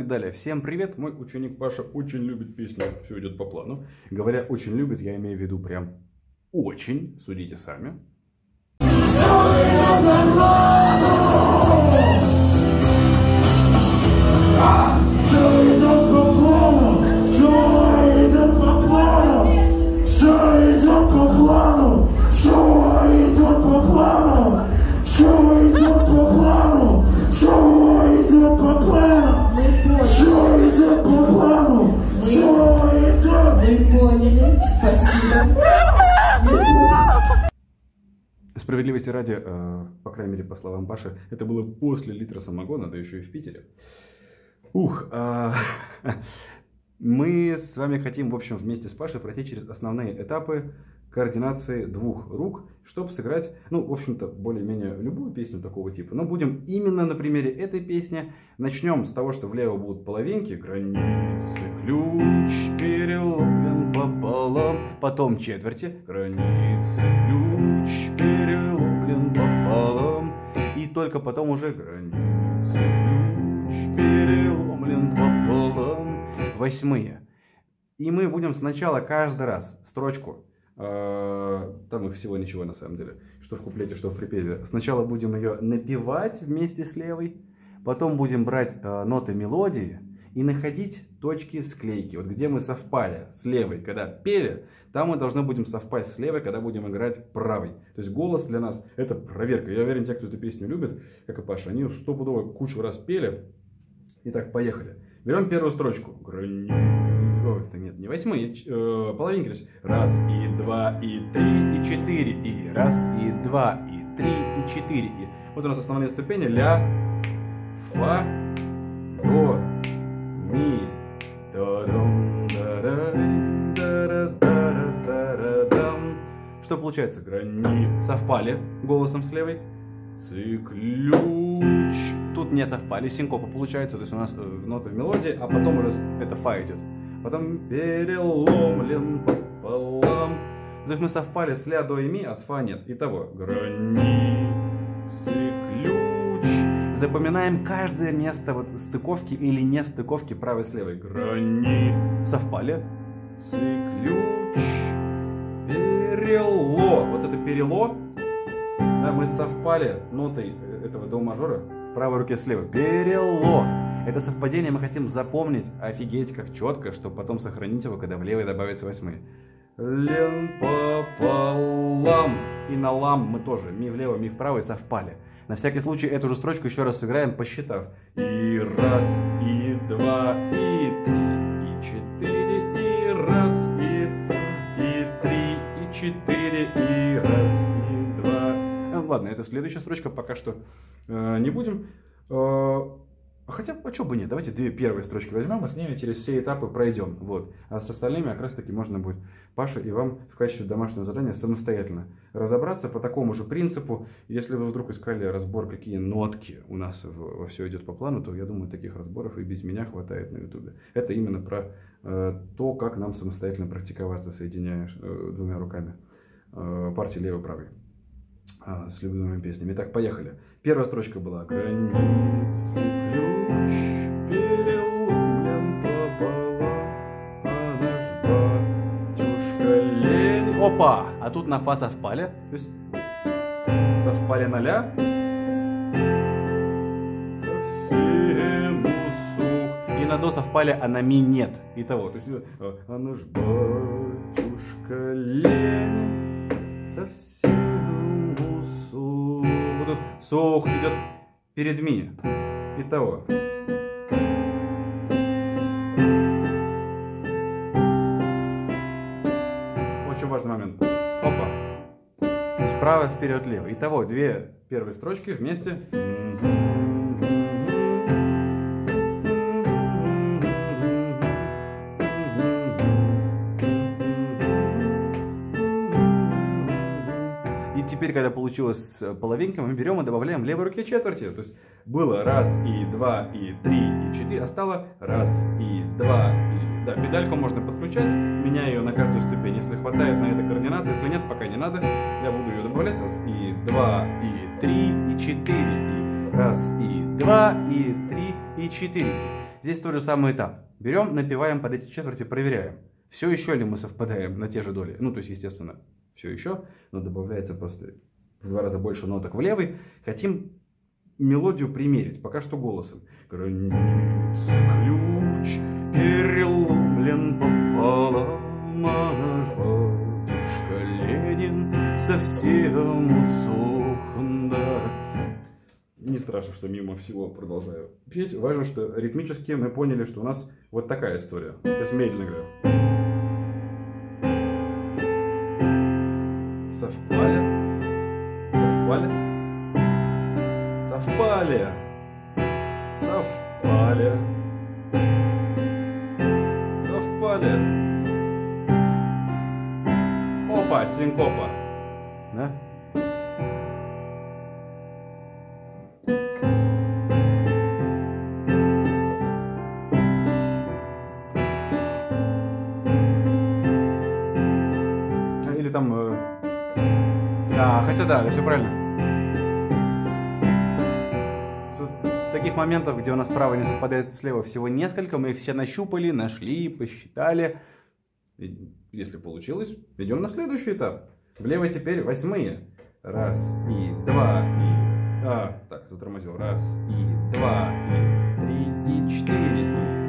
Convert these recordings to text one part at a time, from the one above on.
так далее. Всем привет, мой ученик Паша очень любит песню «Все идет по плану». Говоря «очень любит», я имею в виду прям очень, судите сами. Справедливости ради, э, по крайней мере, по словам Паши, это было после литра самогона, да еще и в Питере. Ух, э, мы с вами хотим, в общем, вместе с Пашей пройти через основные этапы координации двух рук, чтобы сыграть, ну, в общем-то, более-менее любую песню такого типа. Но будем именно на примере этой песни. Начнем с того, что влево будут половинки. Границы, ключ переломлен пополам. Потом четверти. Границы, ключ переломлен пополам. И только потом уже границы, ключ переломлен пополам. Восьмые. И мы будем сначала каждый раз строчку а, там их всего ничего на самом деле, что в куплете, что в припеве. Сначала будем ее напевать вместе с левой, потом будем брать э, ноты мелодии и находить точки склейки. Вот где мы совпали с левой, когда пели, там мы должны будем совпасть с левой, когда будем играть правой. То есть голос для нас это проверка. Я уверен, те, кто эту песню любит, как и Паша, они стопудово кучу раз пели. Итак, поехали. Берем первую строчку. Ой, это нет, не восьмые, э, половинки. Раз, и два, и три, и четыре, и раз, и два, и три, и четыре. И... Вот у нас основные ступени. Ля, фа, Что получается? Грани совпали голосом с левой. Циключ. Тут не совпали, синкопа получается. То есть у нас э, ноты в мелодии, а потом уже это фа идет потом переломлен пополам. То есть мы совпали с ля, до и ми, а с фа нет. Итого, границы, ключ. Запоминаем каждое место вот стыковки или не стыковки правой с левой. Грани. Совпали. Циключ. Перело. Вот это перело. Да, мы совпали нотой этого до мажора в правой руке с левой. Перело. Это совпадение мы хотим запомнить, офигеть как четко, чтобы потом сохранить его, когда в левой добавится восьмые. Лен пополам. И на лам мы тоже, ми влево, ми вправо и совпали. На всякий случай эту же строчку еще раз сыграем, посчитав. И раз, и два, и четыре, и раз, и два. Ну, ладно, это следующая строчка, пока что э, не будем. Э, а хотя, а что бы нет, давайте две первые строчки возьмем и с ними через все этапы пройдем. Вот. А с остальными как раз таки можно будет Паше и вам в качестве домашнего задания самостоятельно разобраться по такому же принципу. Если вы вдруг искали разбор, какие нотки у нас во все идет по плану, то я думаю, таких разборов и без меня хватает на ютубе. Это именно про э, то, как нам самостоятельно практиковаться, соединяя э, двумя руками партии левой-правой а, с любимыми песнями. Итак, поехали. Первая строчка была «Границы ключ переломлен пополам, а наш батюшка лень». Опа! А тут на фа совпали. То есть совпали на ля. И на до совпали, а на ми нет. Итого. То есть а наш батюшка лень совсем Сух идет перед ми. Итого. Очень важный момент. Опа. Справа, вперед, лево. Итого, две первые строчки вместе. Теперь, когда получилось половинка, мы берем и добавляем левой руке четверти. То есть было раз и два и три и четыре, а стало раз и два и... Да, педальку можно подключать, меняя ее на каждую ступень. Если хватает на это координации, если нет, пока не надо, я буду ее добавлять. Раз и два и три и четыре и раз и два и три и 4 дни. Здесь тот же самый этап. Берем, напиваем под эти четверти, проверяем. Все еще ли мы совпадаем на те же доли? Ну, то есть, естественно, все еще, но добавляется просто в два раза больше ноток в левый. Хотим мелодию примерить, пока что голосом. Граница ключ переломлен пополам, а наш батюшка Ленин совсем усох, да. Не страшно, что мимо всего продолжаю петь. Важно, что ритмически мы поняли, что у нас вот такая история. Сейчас медленно играю. Совпали. Совпали. Совпали. Совпали. Совпали. Опа, синкопа. Да? Да, все правильно. Вот таких моментов, где у нас право не совпадает слева, всего несколько. Мы их все нащупали, нашли, посчитали. И если получилось, идем на следующий этап. В левой теперь восьмые. Раз и два и... А, так, затормозил. Раз и два и три и четыре. И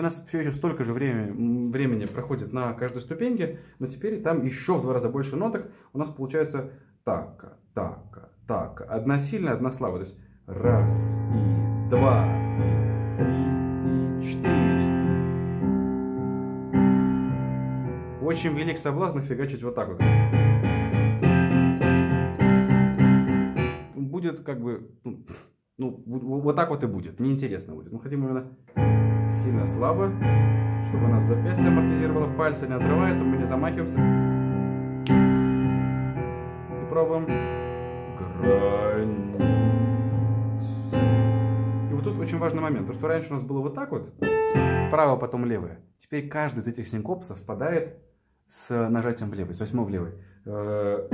у нас все еще столько же времени, времени проходит на каждой ступеньке, но теперь там еще в два раза больше ноток. У нас получается така, така, така. Одна сильная, одна слабая. То есть раз и два и три и четыре. Очень велик соблазн фигачить вот так вот. Будет как бы, ну, ну, вот так вот и будет, неинтересно будет. Мы хотим именно сильно слабо, чтобы у нас запястье амортизировало, пальцы не отрываются, мы не замахиваемся. И пробуем. И вот тут очень важный момент, то что раньше у нас было вот так вот, право, потом левое. Теперь каждый из этих синкоп совпадает с нажатием в левый, с восьмой в левый. Э,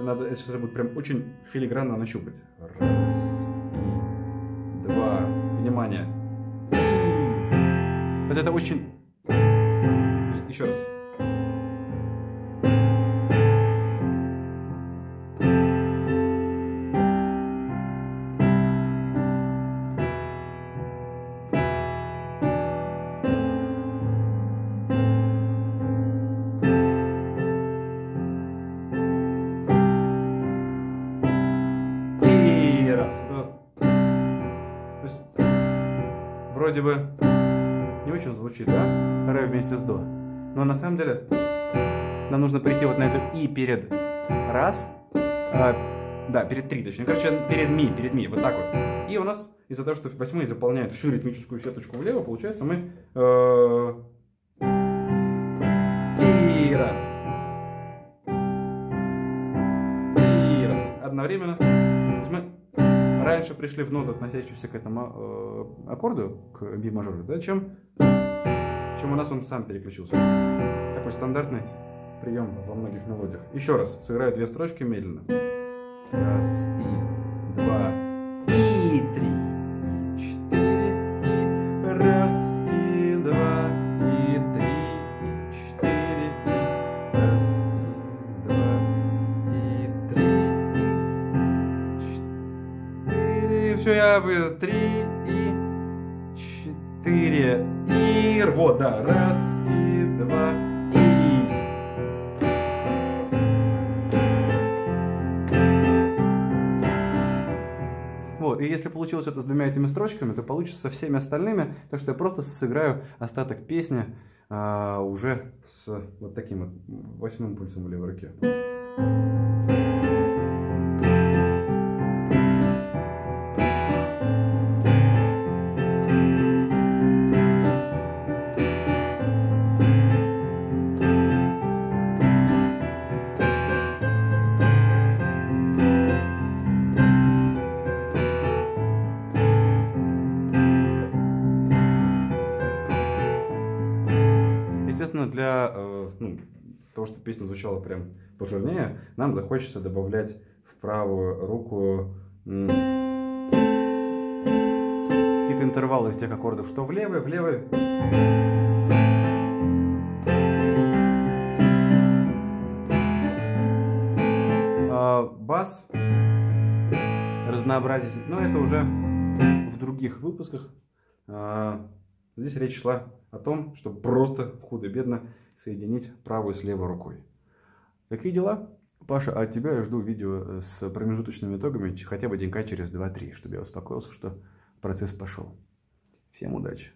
надо, это сейчас будет прям очень филигранно нащупать. Раз и два. Внимание. Вот это очень... Еще раз. И раз. То есть, вроде бы очень звучит, да? Ре вместе с до. Но на самом деле нам нужно прийти вот на эту и перед раз. а, да, перед три, точнее. Короче, перед ми, перед ми, вот так вот. И у нас из-за того, что восьмые заполняют всю ритмическую сеточку влево, получается мы... э, И раз. И раз. Одновременно. Мы раньше пришли в ноту, относящуюся к этому э, аккорду, к би мажору, да, чем, чем у нас он сам переключился. Такой стандартный прием во многих мелодиях. Еще раз, сыграю две строчки медленно. Раз и два и три и четыре и раз и два и три и четыре и. Все, я бы три и и вот, да, раз и два и Вот, и если получилось это с двумя этими строчками, то получится со всеми остальными, так что я просто сыграю остаток песни а, уже с вот таким вот восьмым пульсом в левой руке. Того, чтобы песня звучала прям пожирнее, нам захочется добавлять в правую руку Какие-то интервалы из тех аккордов, что в левой, в левой. А, бас разнообразить. Но это уже в других выпусках. А, здесь речь шла о том, чтобы просто худо-бедно соединить правую с левой рукой. Какие дела? Паша, а от тебя я жду видео с промежуточными итогами хотя бы денька через 2-3, чтобы я успокоился, что процесс пошел. Всем удачи!